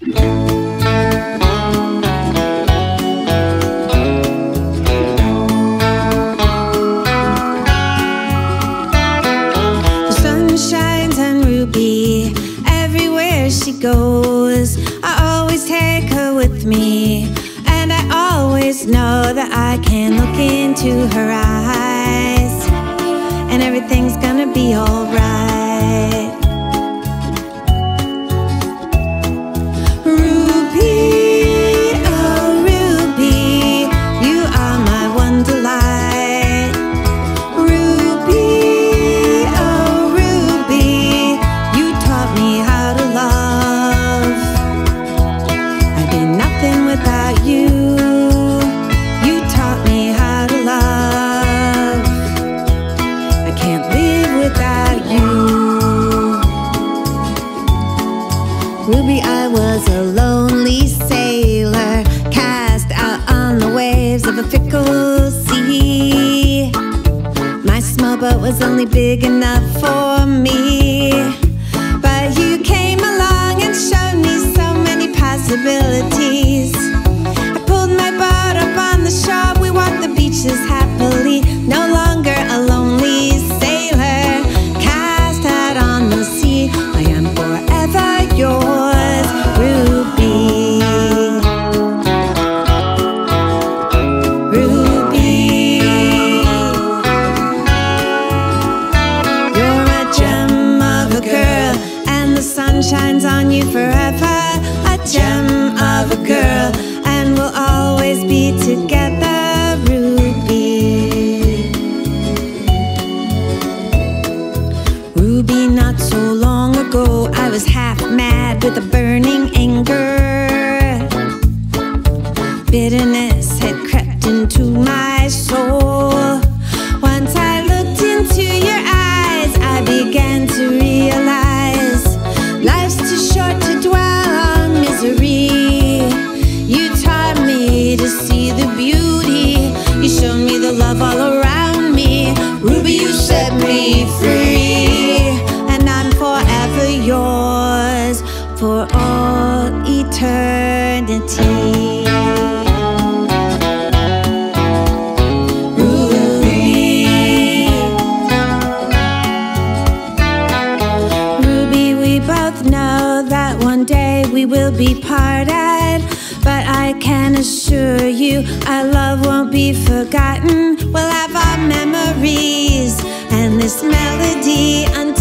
The sun shines on Ruby everywhere she goes. I always take her with me, and I always know that I can look into her eyes, and everything's gonna be alright. Ruby, I was a lonely sailor, cast out on the waves of a fickle sea. My small boat was only big enough for me, but you came along and showed me so many possibilities. for all eternity. Ruby, Ruby, we both know that one day we will be parted. But I can assure you our love won't be forgotten. We'll have our memories and this melody until.